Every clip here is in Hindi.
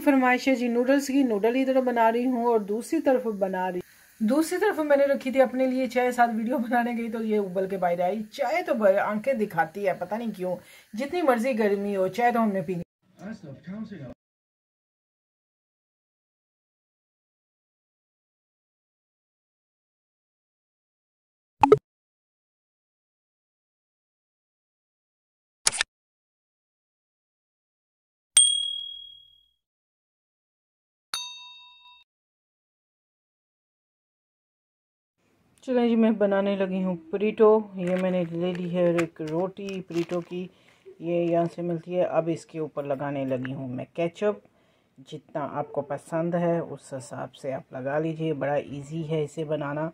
फरमाइश है जी नूडल्स की नूडल इधर बना रही हूँ और दूसरी तरफ़ बना रही दूसरी तरफ़ मैंने रखी थी अपने लिए चाय, साथ वीडियो बनाने गई तो ये उबल के बाहर आई। चाय तो आँखें दिखाती है, पता नहीं क्यों। जितनी मर्ज़ी गर्मी हो, चाय तो हमने पीनी। चलें जी, मैं बनाने लगी हूँ प्रीटो। ये मैंने ले ली है एक रोटी प्रीटो की। ये यहाँ से मिलती है। अब इसके ऊपर लगाने लगी हूँ मैं केचप। जितना आपको पसंद है, उस हिसाब से आप लगा लीजिए। बड़ा इजी है इसे बनाना।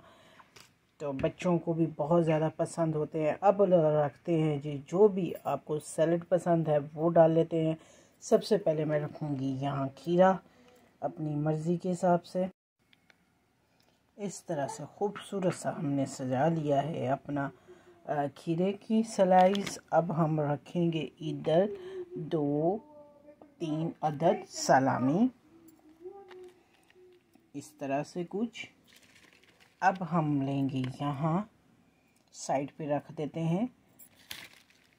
तो बच्चों को भी बहुत ज़्यादा पसंद होते हैं। अब रखते हैं जी, जो भी आपको सैलड पसंद है, वो डाल लेते हैं। सबसे पहले मैं रखूँगी यहाँ खीरा अपनी मर्ज़ी के हिसाब से। इस तरह से खूबसूरत सा हमने सजा लिया है अपना खीरे की स्लाइस अब हम रखेंगे इधर दो, तीन अदद सलामी। इस तरह से कुछ। अब हम लेंगे यहाँ साइड पे रख देते हैं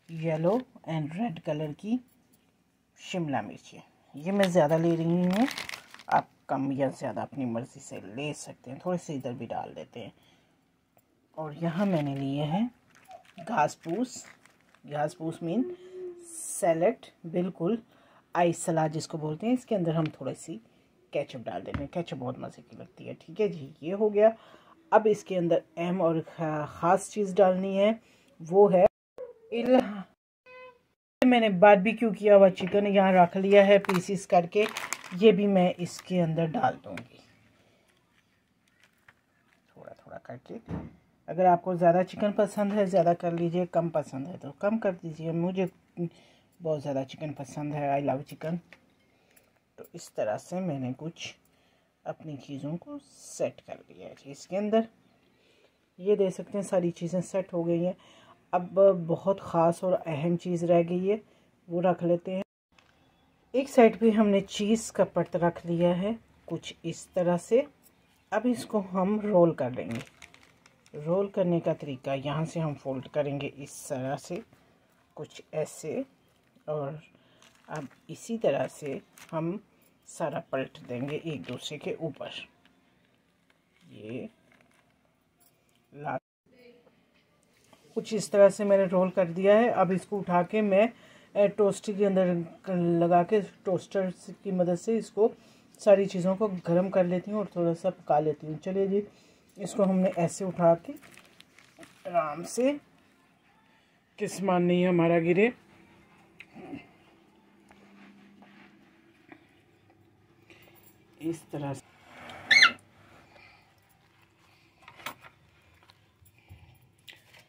येलो एंड रेड कलर की शिमला मिर्ची। ये मैं ज़्यादा ले रही हूँ। कम या ज़्यादा अपनी मर्ज़ी से ले सकते हैं। थोड़े से इधर भी डाल देते हैं। और यहाँ मैंने लिए हैं घास पूस घास पूस मीन सैलड बिल्कुल आइस सलाद जिसको बोलते हैं। इसके अंदर हम थोड़ी सी केचप डाल देंगे केचप बहुत मज़े की लगती है। ठीक है जी, ये हो गया। अब इसके अंदर अहम और ख़ास चीज़ डालनी है। वो है मैंने बारबेक्यू किया हुआ चिकन यहाँ रख लिया है पीसीस करके। ये भी मैं इसके अंदर डाल दूँगी। थोड़ा थोड़ा करके। अगर आपको ज़्यादा चिकन पसंद है, ज़्यादा कर लीजिए। कम पसंद है तो कम कर दीजिए। मुझे बहुत ज़्यादा चिकन पसंद है। आई लव चिकन तो इस तरह से मैंने कुछ अपनी चीज़ों को सेट कर लिया है इसके अंदर। ये दे सकते हैं, सारी चीज़ें सेट हो गई हैं। अब बहुत ख़ास और अहम चीज़ रह गई है। वो रख लेते हैं। एक साइड पे हमने चीज़ का पट रख लिया है, कुछ इस तरह से। अब इसको हम रोल कर लेंगे। रोल करने का तरीका यहाँ से हम फोल्ड करेंगे इस तरह से, कुछ ऐसे। और अब इसी तरह से हम सारा पलट देंगे एक दूसरे के ऊपर। ये ला कुछ इस तरह से मैंने रोल कर दिया है। अब इसको उठा के मैं टोस्टर के अंदर लगा के टोस्टर की मदद से इसको सारी चीज़ों को गर्म कर लेती हूँ और थोड़ा सा पका लेती हूँ। चलिए जी, इसको हमने ऐसे उठा के आराम से किस मान नहीं हमारा गिरे। इस तरह से।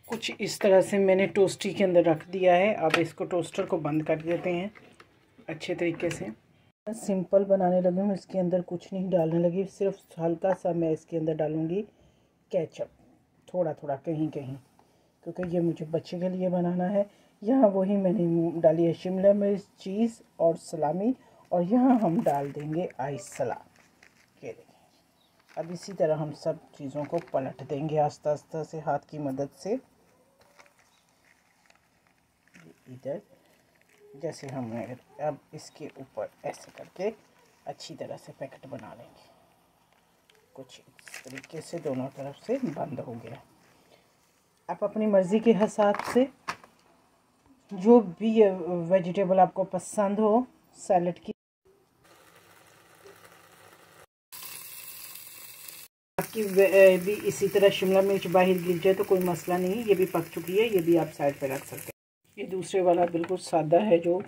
कुछ इस तरह से मैंने टोस्टी के अंदर रख दिया है। अब इसको टोस्टर को बंद कर देते हैं अच्छे तरीके से। सिंपल बनाने लगी हूँ, इसके अंदर कुछ नहीं डालने लगी, सिर्फ़ हल्का सा मैं इसके अंदर डालूँगी कैचअप थोड़ा थोड़ा कहीं कहीं क्योंकि ये मुझे बच्चे के लिए बनाना है। यहाँ वही मैंने डाली है शिमला मिर्च, चीज़ और सलामी, और यहाँ हम डाल देंगे आइस सलाद। ये देखिए, अब इसी तरह हम सब चीज़ों को पलट देंगे आस्ता आस्ता से हाथ की मदद से। इधर, जैसे हमने अब इसके ऊपर ऐसे करके अच्छी तरह से पैकेट बना लेंगे। कुछ इस तरीके से दोनों तरफ़ से बंद हो गया। आप अपनी मर्ज़ी के हिसाब से जो भी वेजिटेबल आपको पसंद हो सैलड की। आपकी भी इसी तरह शिमला मिर्च बाहर गिर जाए तो कोई मसला नहीं, ये भी पक चुकी है, ये भी आप साइड पे रख सकते हैं। ये दूसरे वाला बिल्कुल सादा है जो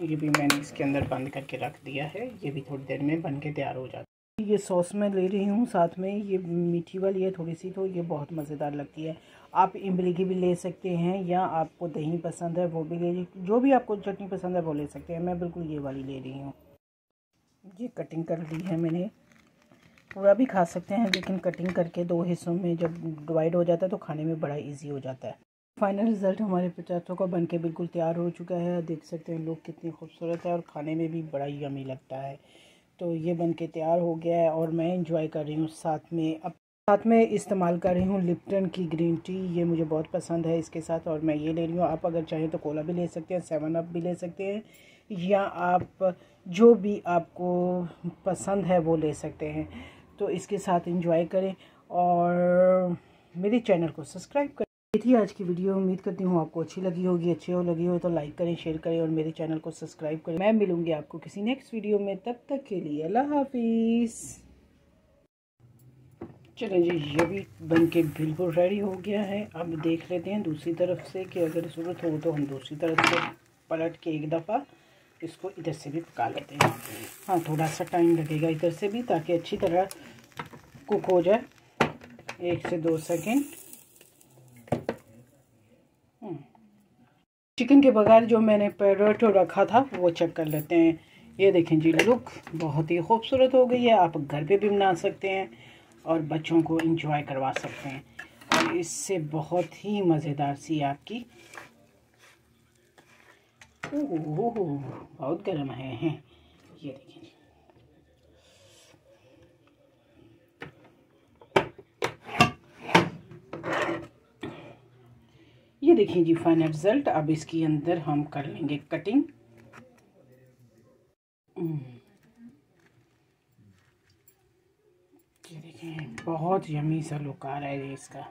ये भी मैंने इसके अंदर बंद करके रख दिया है। ये भी थोड़ी देर में बन के तैयार हो जाता है। ये सॉस मैं ले रही हूँ साथ में। ये मीठी वाली है थोड़ी सी तो ये बहुत मज़ेदार लगती है। आप इमली की भी ले सकते हैं या आपको दही पसंद है, वो भी ले जो भी आपको चटनी पसंद है वो ले सकते हैं। मैं बिल्कुल ये वाली ले रही हूँ। ये कटिंग कर ली है मैंने। पूरा भी खा सकते हैं, लेकिन कटिंग करके दो हिस्सों में जब डिवाइड हो जाता है तो खाने में बड़ा ईजी हो जाता है। फाइनल रिज़ल्ट हमारे पचासों का बन के बिल्कुल तैयार हो चुका है। देख सकते हैं लोग कितनी खूबसूरत है और खाने में भी बड़ा ही यमी लगता है। तो ये बन के तैयार हो गया है और मैं इंजॉय कर रही हूँ साथ में। अब साथ में इस्तेमाल कर रही हूँ लिप्टन की ग्रीन टी ये मुझे बहुत पसंद है इसके साथ और मैं ये ले रही हूँ। आप अगर चाहें तो कोला भी ले सकते हैं सेवन अप भी ले सकते हैं या आप जो भी आपको पसंद है वो ले सकते हैं। तो इसके साथ इंजॉय करें और मेरे चैनल को सब्सक्राइब करें। थी आज की वीडियो, उम्मीद करती हूँ आपको अच्छी लगी होगी, अच्छी हो लगी हो तो लाइक करें शेयर करें और मेरे चैनल को सब्सक्राइब करें। मैं मिलूँगी आपको किसी नेक्स्ट वीडियो में। तब तक के लिए अल्लाह हाफिज़। चलें जी, ये भी बन के बिल्कुल रेडी हो गया है। अब देख लेते हैं दूसरी तरफ़ से कि अगर ज़रूरत हो तो हम दूसरी तरफ़ से पलट के एक दफ़ा इसको इधर से भी पका लेते हैं। हाँ थोड़ा सा टाइम लगेगा इधर से भी ताकि अच्छी तरह कुक हो जाए। एक से दो सेकेंड चिकन। के बगैर जो मैंने पेरोटो रखा था, वो चेक कर लेते हैं। ये देखें जी, लुक बहुत ही खूबसूरत हो गई है। आप घर पे भी बना सकते हैं और बच्चों को इंजॉय करवा सकते हैं। और इससे बहुत ही मज़ेदार सी आपकी ओह, बहुत गर्म है। ये देखिए ये देखिए जी फाइनल रिज़ल्ट अब इसके अंदर हम कर लेंगे कटिंग ये देखें बहुत यमी सा लुक आ रहा है इसका।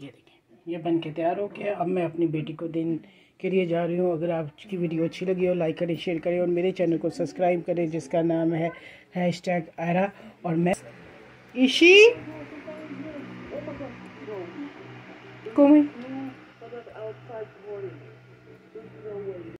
ये देखें ये बन के तैयार हो गया। अब मैं अपनी बेटी को दिन के लिए जा रही हूँ। अगर आपकी वीडियो अच्छी लगी हो लाइक करें शेयर करें और मेरे चैनल को सब्सक्राइब करें, जिसका नाम है हैश टैग आयरा और मैं इशी कोमी